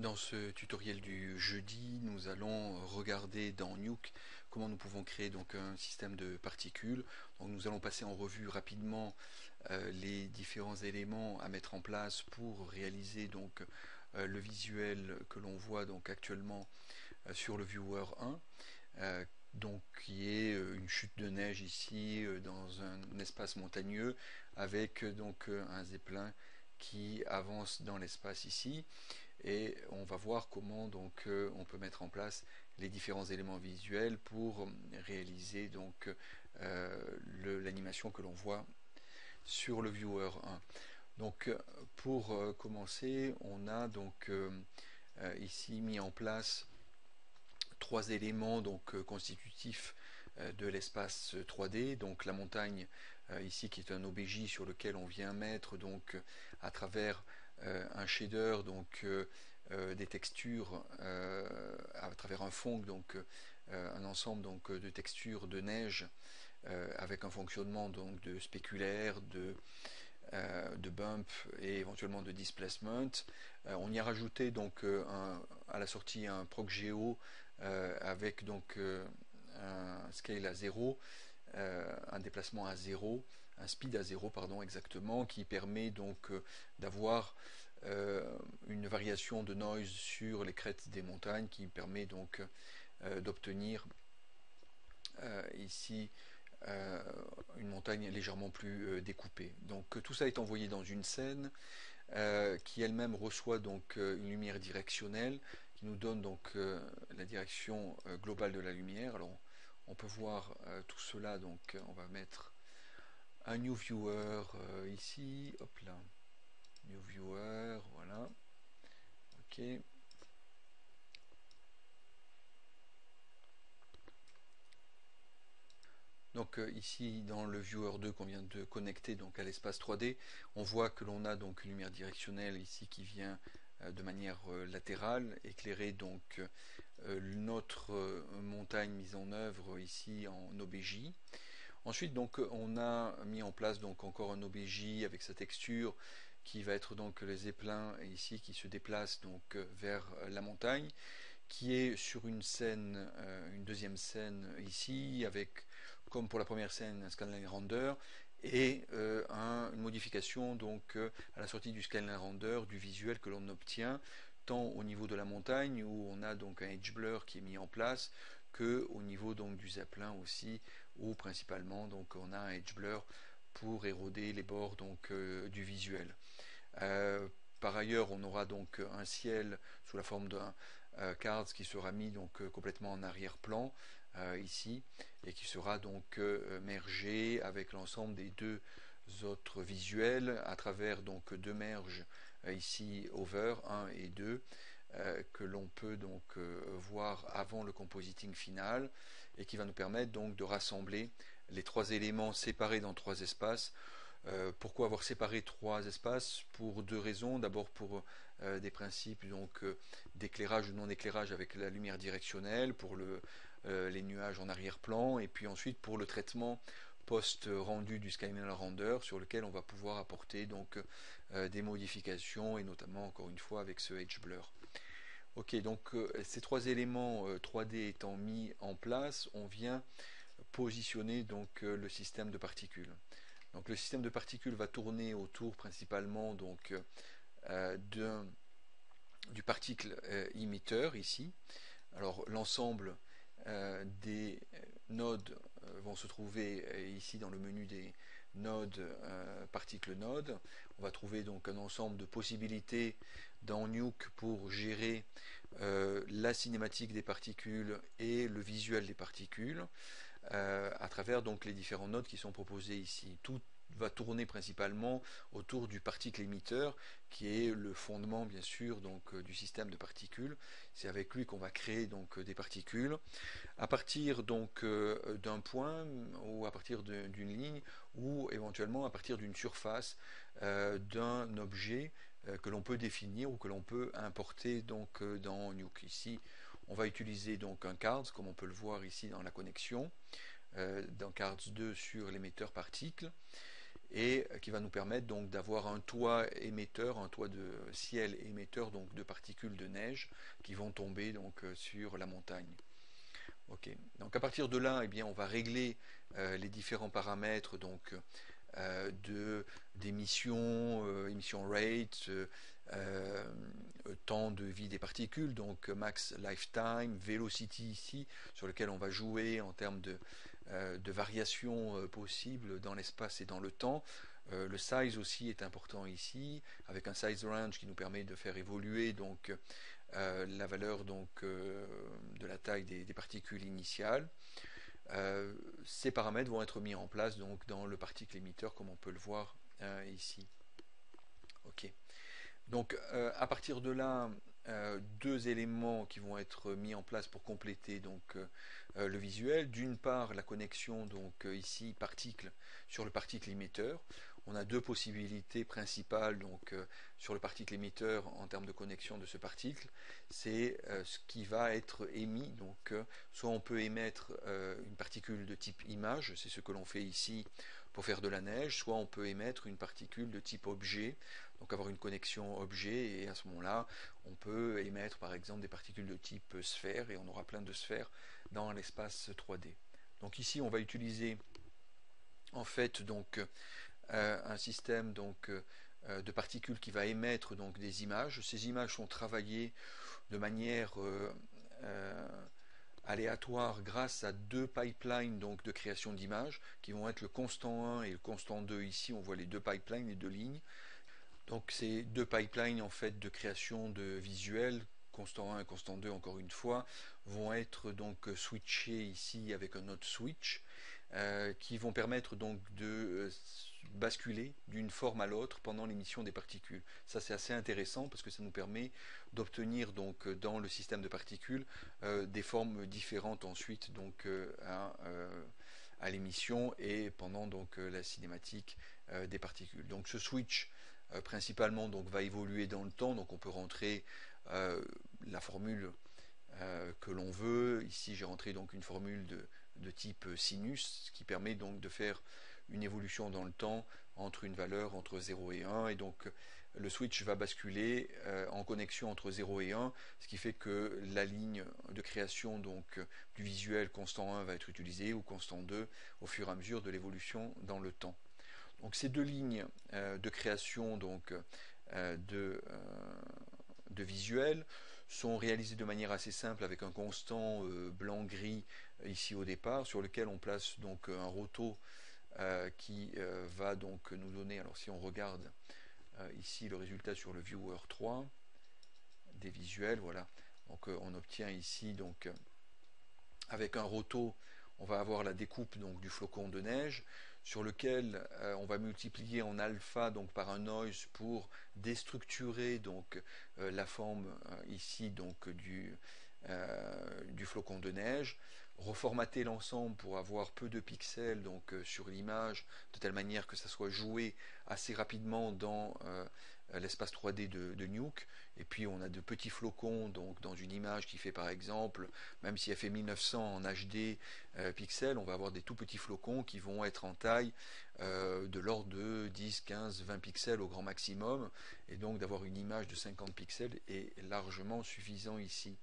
Dans ce tutoriel du jeudi, nous allons regarder dans Nuke comment nous pouvons créer donc un système de particules. Donc nous allons passer en revue rapidement euh, les différents éléments à mettre en place pour réaliser donc euh, le visuel que l'on voit donc actuellement euh, sur le viewer 1 donc qui est une chute de neige ici dans un espace montagneux avec donc un zeppelin qui avance dans l'espace ici et on va voir comment donc euh, on peut mettre en place les différents éléments visuels pour réaliser donc euh, l'animation que l'on voit sur le viewer 1 donc pour euh, commencer on a donc ici mis en place trois éléments donc constitutifs de l'espace 3D donc la montagne ici qui est un OBJ sur lequel on vient mettre donc à travers un shader, donc euh, euh, des textures à travers un fond, donc un ensemble donc, de textures de neige avec un fonctionnement donc, de spéculaire, de, de bump et éventuellement de displacement. on y a rajouté donc à la sortie un proc-geo avec donc un scale à 0, un déplacement à 0 un speed à zéro pardon exactement qui permet donc euh, d'avoir euh, une variation de noise sur les crêtes des montagnes qui permet donc euh, d'obtenir ici une montagne légèrement plus découpée. Donc tout ça est envoyé dans une scène qui elle-même reçoit donc une lumière directionnelle qui nous donne donc la direction globale de la lumière. Alors on peut voir tout cela donc on va mettre un new viewer euh, ici, hop là, new viewer, voilà, ok. Donc euh, ici dans le viewer 2 qu'on vient de connecter donc à l'espace 3D, on voit que l'on a donc une lumière directionnelle ici qui vient euh, de manière latérale, éclairer donc notre montagne mise en œuvre ici en OBJ. Ensuite, donc, on a mis en place donc encore un OBJ avec sa texture qui va être donc les zeppelin ici qui se déplace donc vers la montagne, qui est sur une scène, euh, une deuxième scène ici avec comme pour la première scène un scanline render et euh, une modification donc euh, à la sortie du scanline render du visuel que l'on obtient tant au niveau de la montagne où on a donc un edge blur qui est mis en place que au niveau donc du zeppelin aussi où principalement donc on a un edge blur pour éroder les bords donc euh, du visuel. Euh, par ailleurs, on aura donc un ciel sous la forme d'un euh, cards qui sera mis donc complètement en arrière-plan ici et qui sera donc mergé avec l'ensemble des deux autres visuels à travers donc deux merges ici over 1 et 2 euh, que l'on peut donc voir avant le compositing final et qui va nous permettre donc de rassembler les trois éléments séparés dans trois espaces. Euh, pourquoi avoir séparé trois espaces? Pour deux raisons. D'abord pour des principes donc d'éclairage ou non éclairage avec la lumière directionnelle, pour le, les nuages en arrière-plan, et puis ensuite pour le traitement post-rendu du Skyline Render sur lequel on va pouvoir apporter donc euh, des modifications et notamment encore une fois avec ce Edge Blur. Ok, donc euh, ces trois éléments 3D euh, étant mis en place, on vient positionner donc le système de particules. Donc le système de particules va tourner autour principalement donc du particle émetteur ici. Alors l'ensemble euh, des nodes euh, vont se trouver euh, ici dans le menu des nodes, particles nodes. On va trouver donc un ensemble de possibilités dans Nuke pour gérer la cinématique des particules et le visuel des particules à travers donc les différents nodes qui sont proposés ici. Tout va tourner principalement autour du particle émetteur qui est le fondement bien sûr donc euh, du système de particules. C'est avec lui qu'on va créer donc euh, des particules. À partir donc euh, d'un point ou à partir d'une ligne ou éventuellement à partir d'une surface d'un objet que l'on peut définir ou que l'on peut importer donc dans Nuke ici on va utiliser donc un cards comme on peut le voir ici dans la connexion dans cards 2 sur l'émetteur particle et qui va nous permettre donc d'avoir un toit émetteur, un toit de ciel émetteur donc de particules de neige qui vont tomber donc sur la montagne. Ok. Donc à partir de là, eh bien, on va régler les différents paramètres donc de d'émission, émission rate, temps de vie des particules, donc max lifetime, velocity ici, sur lequel on va jouer en termes de, euh, de variations euh, possibles dans l'espace et dans le temps. Euh, le size aussi est important ici, avec un size range qui nous permet de faire évoluer donc la valeur donc de la taille des, particules initiales. ces paramètres vont être mis en place donc dans le particle émetteur comme on peut le voir ici. Donc à partir de là, euh, deux éléments qui vont être mis en place pour compléter donc euh, le visuel. D'une part, la connexion donc euh, ici particle sur le particle émetteur. On a deux possibilités principales donc sur le particle émetteur en termes de connexion de ce particle. C'est ce qui va être émis. Donc, soit on peut émettre une particule de type image, c'est ce que l'on fait ici pour faire de la neige, soit on peut émettre une particule de type objet, donc avoir une connexion objet, et à ce moment-là, on peut émettre par exemple des particules de type sphère, et on aura plein de sphères dans l'espace 3D. Donc ici, on va utiliser en fait donc euh, un système euh, de particules qui va émettre des images. Ces images sont travaillées de manière euh, aléatoire grâce à deux pipelines donc de création d'images qui vont être le constant 1 et le constant 2 ici on voit les deux pipelines les deux lignes donc ces deux pipelines en fait de création de visuels constant 1 et constant 2 encore une fois vont être donc switchés ici avec un autre switch euh, qui vont permettre donc de euh, basculer d'une forme à l'autre pendant l'émission des particules. Ça c'est assez intéressant parce que ça nous permet d'obtenir donc dans le système de particules euh, des formes différentes ensuite donc à, à l'émission et pendant donc la cinématique des particules. Donc ce switch principalement donc va évoluer dans le temps donc on peut rentrer la formule que l'on veut. Ici j'ai rentré donc une formule de type sinus, ce qui permet donc de faire une évolution dans le temps entre une valeur entre 0 et 1 et donc le switch va basculer euh, en connexion entre 0 et 1 ce qui fait que la ligne de création donc du visuel constant 1 va être utilisée ou constant 2 au fur et à mesure de l'évolution dans le temps. Donc ces deux lignes euh, de création donc euh, de, de visuel sont réalisées de manière assez simple avec un constant blanc-gris ici au départ, sur lequel on place donc un roto euh, qui euh, va donc nous donner, alors si on regarde euh, ici le résultat sur le viewer 3, des visuels, voilà, donc on obtient ici donc avec un roto, on va avoir la découpe donc du flocon de neige sur lequel on va multiplier en alpha donc par un noise pour déstructurer donc la forme ici donc du, du flocon de neige reformater l'ensemble pour avoir peu de pixels donc euh, sur l'image de telle manière que ça soit joué assez rapidement dans euh, l'espace 3D de, Nuke et puis on a de petits flocons donc dans une image qui fait par exemple même si elle fait 1900 en HD euh, pixels on va avoir des tout petits flocons qui vont être en taille de l'ordre de 10 15 20 pixels au grand maximum. Et donc d'avoir une image de 50 pixels est largement suffisant ici.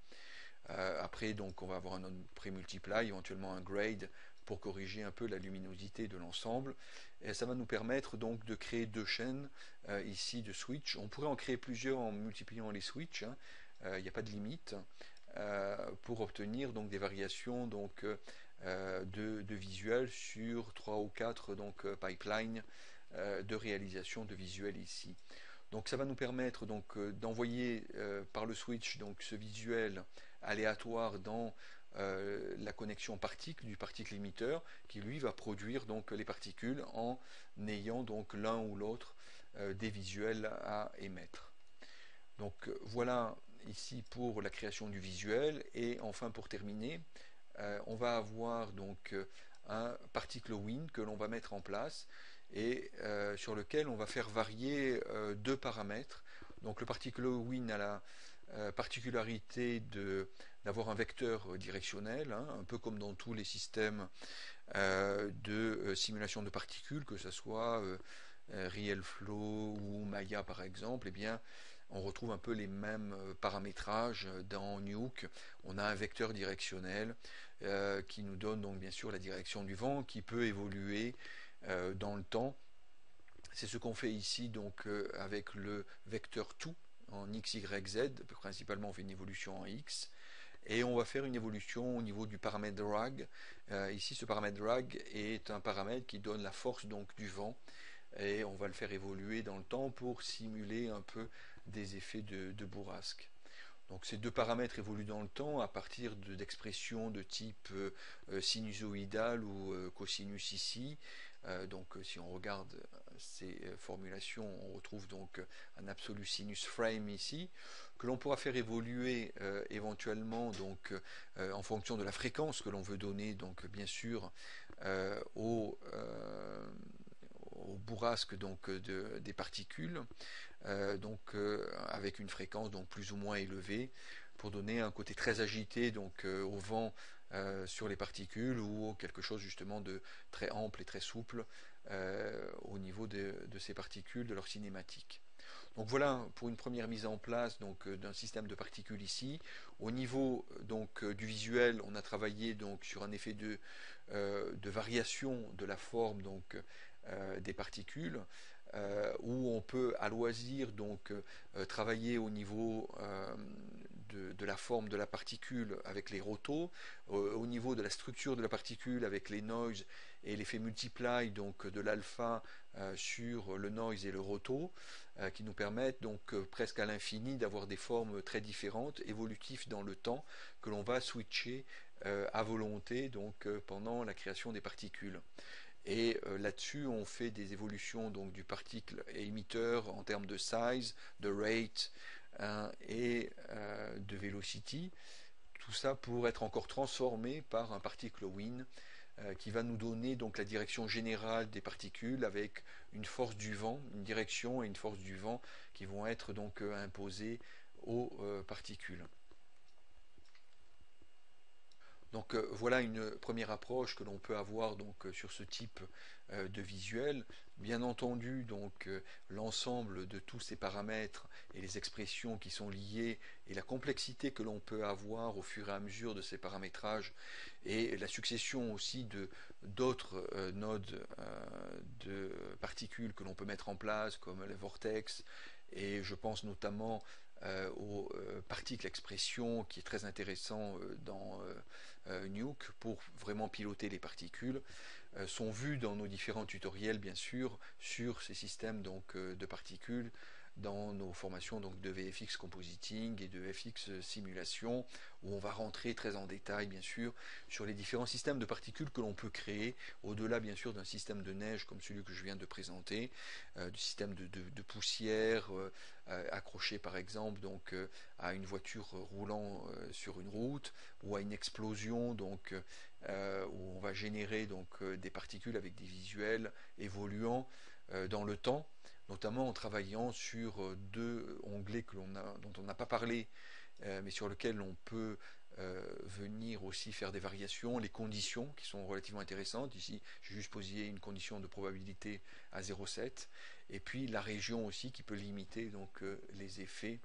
Euh, après, donc, on va avoir un pré-multiply, éventuellement un grade pour corriger un peu la luminosité de l'ensemble. Et ça va nous permettre donc de créer deux chaînes euh, ici de switch. On pourrait en créer plusieurs en multipliant les switches, hein. euh, il n'y a pas de limite, pour obtenir donc des variations donc, de, de visuels sur trois ou quatre donc, pipelines de réalisation de visuels ici. Donc ça va nous permettre donc d'envoyer par le switch donc ce visuel aléatoire dans euh, la connexion particle du particle émetteur qui lui va produire donc les particules en ayant donc l'un ou l'autre euh, des visuels à émettre. Donc voilà ici pour la création du visuel et enfin pour terminer euh, on va avoir donc un particle win que l'on va mettre en place et sur lequel on va faire varier deux paramètres. Donc le particle win a la euh, particularité d'avoir un vecteur directionnel, hein, un peu comme dans tous les systèmes de simulation de particules, que ce soit RealFlow ou Maya par exemple, eh bien, on retrouve un peu les mêmes paramétrages dans Nuke. On a un vecteur directionnel qui nous donne donc bien sûr la direction du vent qui peut évoluer dans le temps. C'est ce qu'on fait ici donc avec le vecteur tout en x, y, z. Principalement, on fait une évolution en x. Et on va faire une évolution au niveau du paramètre drag. Euh, ici, ce paramètre drag est un paramètre qui donne la force donc du vent. Et on va le faire évoluer dans le temps pour simuler un peu des effets de, bourrasque. Donc ces deux paramètres évoluent dans le temps à partir d'expressions de, type euh, euh, sinusoïdal ou cosinus ici. Donc si on regarde ces formulations, on retrouve donc un absolu sinus frame ici que l'on pourra faire évoluer euh, éventuellement donc euh, en fonction de la fréquence que l'on veut donner donc bien sûr euh, au, bourrasque donc des particules donc avec une fréquence donc plus ou moins élevée pour donner un côté très agité donc au vent sur les particules ou quelque chose justement de très ample et très souple au niveau de, ces particules, de leur cinématique. Donc voilà pour une première mise en place euh, d'un système de particules ici. Au niveau donc euh, du visuel, on a travaillé donc sur un effet de, euh, variation de la forme donc des particules. où on peut à loisir donc travailler au niveau de, la forme de la particule avec les rotos, au niveau de la structure de la particule avec les noise et l'effet multiply donc de l'alpha sur le noise et le roto, euh, qui nous permettent donc euh, presque à l'infini d'avoir des formes très différentes, évolutives dans le temps, que l'on va switcher euh, à volonté donc pendant la création des particules. Et là-dessus, on fait des évolutions donc du particle émetteur en termes de size, de rate hein, et de velocity. Tout ça pour être encore transformé par un particle win euh, qui va nous donner donc la direction générale des particules avec une force du vent, une direction et une force du vent qui vont être donc euh, imposées aux euh, particules. Donc voilà une première approche que l'on peut avoir donc sur ce type de visuel. Bien entendu, donc l'ensemble de tous ces paramètres et les expressions qui sont liées et la complexité que l'on peut avoir au fur et à mesure de ces paramétrages et la succession aussi de d'autres euh, nodes euh, de particules que l'on peut mettre en place comme les vortex et je pense notamment euh, aux particle expression qui est très intéressant dans Nuke pour vraiment piloter les particules sont vus dans nos différents tutoriels bien sûr sur ces systèmes donc de particules dans nos formations donc de VFX Compositing et de FX Simulation, où on va rentrer très en détail, bien sûr, sur les différents systèmes de particules que l'on peut créer, au-delà, bien sûr, d'un système de neige comme celui que je viens de présenter, euh, du système de, poussière euh, euh, accroché, par exemple, donc à une voiture roulant sur une route, ou à une explosion, donc où on va générer donc des particules avec des visuels évoluant dans le temps notamment en travaillant sur euh, deux onglets l'on a, dont on n'a pas parlé, euh, mais sur lesquels on peut euh, venir aussi faire des variations, les conditions qui sont relativement intéressantes. Ici, j'ai juste posé une condition de probabilité à 0,7, et puis la région aussi qui peut limiter donc les effets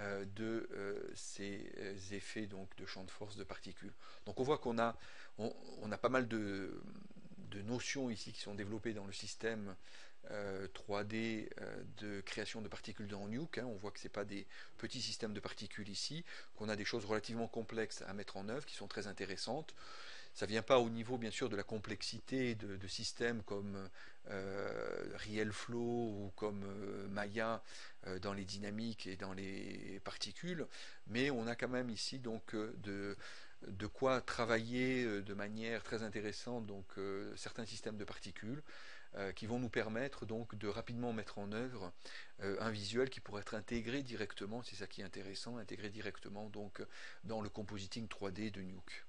de ces effets donc de champ de force de particules. Donc on voit qu'on a, on, a pas mal de, de notions ici qui sont développées dans le système 3D euh, euh, de création de particules dans Nuke. Hein. On voit que ce n'est pas des petits systèmes de particules ici, qu'on a des choses relativement complexes à mettre en œuvre qui sont très intéressantes. Ça ne vient pas au niveau, bien sûr, de la complexité de, systèmes comme euh, RealFlow ou comme Maya dans les dynamiques et dans les particules, mais on a quand même ici donc de, de quoi travailler de manière très intéressante donc certains systèmes de particules euh, qui vont nous permettre donc de rapidement mettre en œuvre euh, un visuel qui pourrait être intégré directement, c'est ça qui est intéressant, intégré directement donc dans le compositing 3D de Nuke.